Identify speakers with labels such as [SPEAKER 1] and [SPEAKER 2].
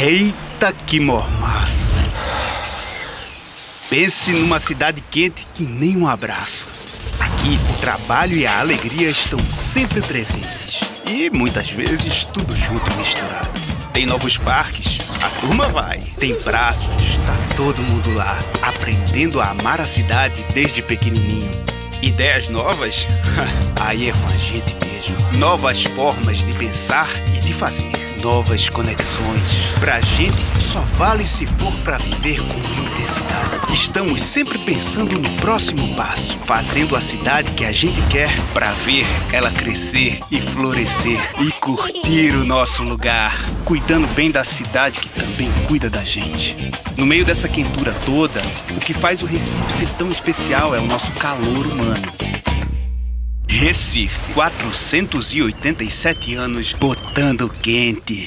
[SPEAKER 1] Eita que mormaço! Pense numa cidade quente que nem um abraço. Aqui o trabalho e a alegria estão sempre presentes. E muitas vezes tudo junto misturado. Tem novos parques, a turma vai. Tem praças, tá todo mundo lá, aprendendo a amar a cidade desde pequenininho. Ideias novas? Aí é com a gente mesmo. Novas formas de pensar e de fazer. Novas conexões. Pra gente, só vale se for pra viver com intensidade. Estamos sempre pensando no próximo passo, fazendo a cidade que a gente quer pra ver ela crescer e florescer e curtir o nosso lugar, cuidando bem da cidade que também cuida da gente. No meio dessa quentura toda, o que faz o Recife ser tão especial é o nosso calor humano. Recife, 487 anos botando quente.